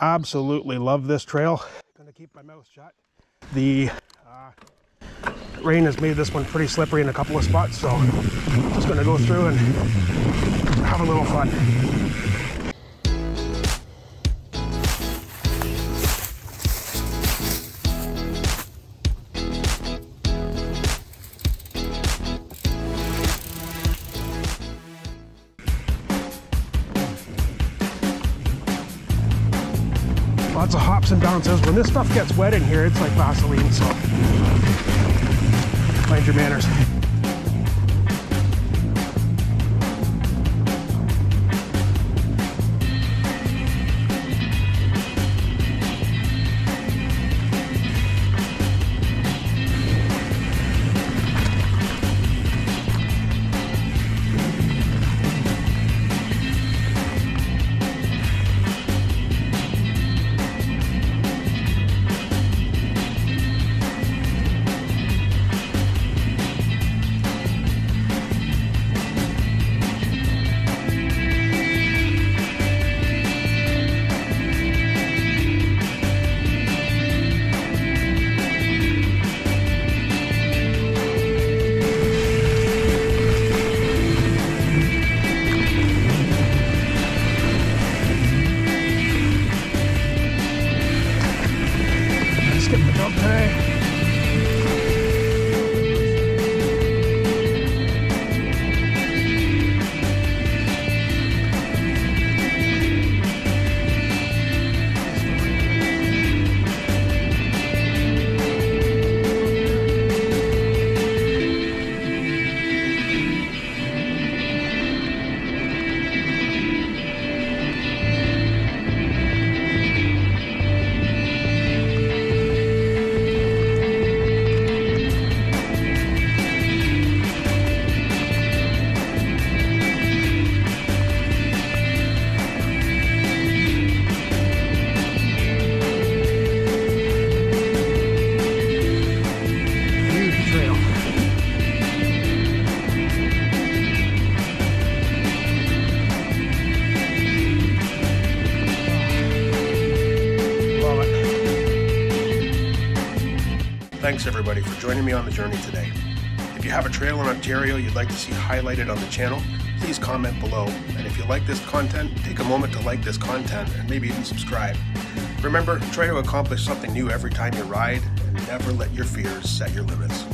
Absolutely love this trail. Gonna keep my mouth shut. The uh, rain has made this one pretty slippery in a couple of spots, so just gonna go through and have a little fun. Lots of hops and bounces. When this stuff gets wet in here, it's like Vaseline, so mind your manners. Skip Thanks everybody for joining me on the journey today. If you have a trail in Ontario you'd like to see highlighted on the channel, please comment below. And if you like this content, take a moment to like this content and maybe even subscribe. Remember, try to accomplish something new every time you ride and never let your fears set your limits.